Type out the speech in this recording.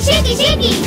shaky, shaky.